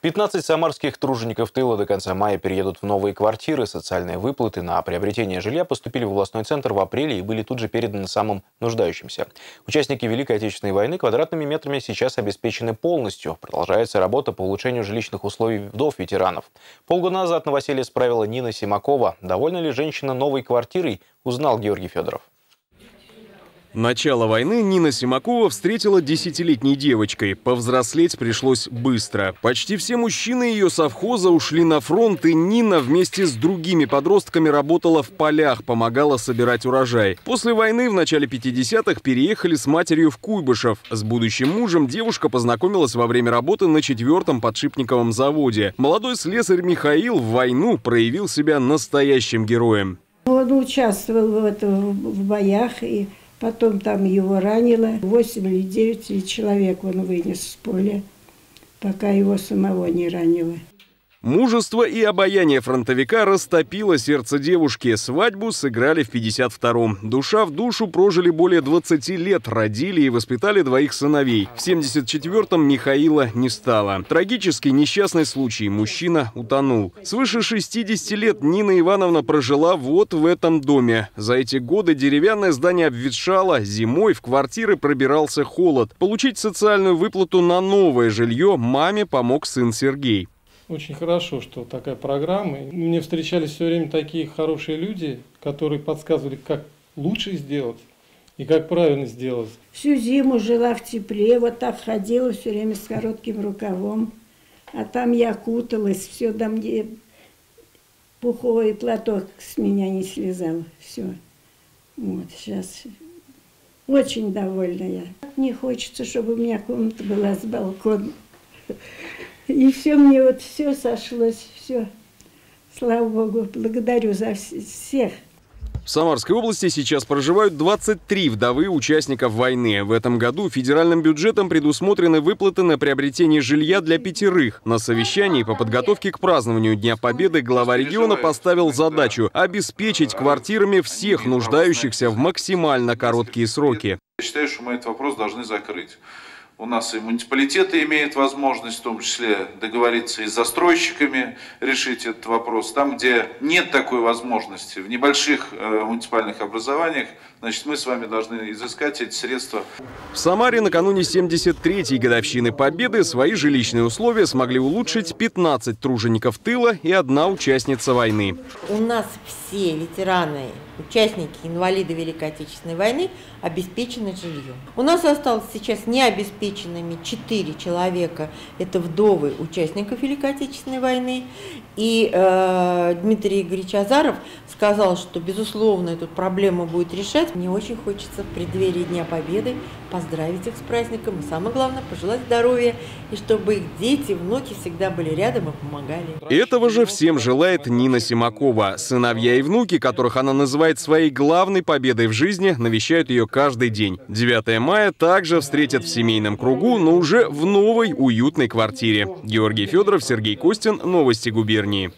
15 самарских тружеников тыла до конца мая переедут в новые квартиры. Социальные выплаты на приобретение жилья поступили в областной центр в апреле и были тут же переданы самым нуждающимся. Участники Великой Отечественной войны квадратными метрами сейчас обеспечены полностью. Продолжается работа по улучшению жилищных условий вдов ветеранов. Полгода назад новоселье справила Нина Симакова. Довольна ли женщина новой квартирой, узнал Георгий Федоров. Начало войны Нина Симакова встретила десятилетней девочкой. Повзрослеть пришлось быстро. Почти все мужчины ее совхоза ушли на фронт, и Нина вместе с другими подростками работала в полях, помогала собирать урожай. После войны в начале 50-х переехали с матерью в Куйбышев. С будущим мужем девушка познакомилась во время работы на четвертом подшипниковом заводе. Молодой слесарь Михаил в войну проявил себя настоящим героем. Он участвовал в, этом, в боях и Потом там его ранило. Восемь или девять человек он вынес с поля, пока его самого не ранило. Мужество и обаяние фронтовика растопило сердце девушки. Свадьбу сыграли в 52-м. Душа в душу прожили более 20 лет, родили и воспитали двоих сыновей. В 74-м Михаила не стало. Трагический несчастный случай. Мужчина утонул. Свыше 60 лет Нина Ивановна прожила вот в этом доме. За эти годы деревянное здание обветшало. Зимой в квартиры пробирался холод. Получить социальную выплату на новое жилье маме помог сын Сергей. Очень хорошо, что такая программа. Мне встречались все время такие хорошие люди, которые подсказывали, как лучше сделать и как правильно сделать. Всю зиму жила в тепле, вот так ходила все время с коротким рукавом. А там я куталась, все до мне пуховый платок с меня не слезал. Все. Вот сейчас очень довольна я. Не хочется, чтобы у меня комната была с балконом. И все мне вот все сошлось, все. Слава Богу, благодарю за всех. В Самарской области сейчас проживают 23 вдовы участников войны. В этом году федеральным бюджетом предусмотрены выплаты на приобретение жилья для пятерых. На совещании по подготовке к празднованию Дня Победы глава региона поставил задачу обеспечить квартирами всех нуждающихся в максимально короткие сроки. Я считаю, что мы этот вопрос должны закрыть у нас и муниципалитеты имеют возможность в том числе договориться и с застройщиками решить этот вопрос. Там, где нет такой возможности, в небольших э, муниципальных образованиях, значит, мы с вами должны изыскать эти средства. В Самаре накануне 73-й годовщины Победы свои жилищные условия смогли улучшить 15 тружеников тыла и одна участница войны. У нас все ветераны, участники, инвалиды Великой Отечественной войны обеспечены жильем. У нас осталось сейчас необеспеченными 4 человека. Это вдовы участников Великой Отечественной войны. И э, Дмитрий Игоревич Азаров сказал, что, безусловно, эту проблему будет решать. Мне очень хочется в преддверии Дня Победы поздравить их с праздником и, самое главное, пожелать здоровья, и чтобы их дети, внуки всегда были рядом и помогали. Этого же всем желает Нина Симакова. Сыновья и внуки, которых она называет своей главной победой в жизни, навещают ее каждый день. 9 мая также встретят в семейном кругу, но уже в новой уютной квартире. Георгий Федоров, Сергей Костин. Новости губернии.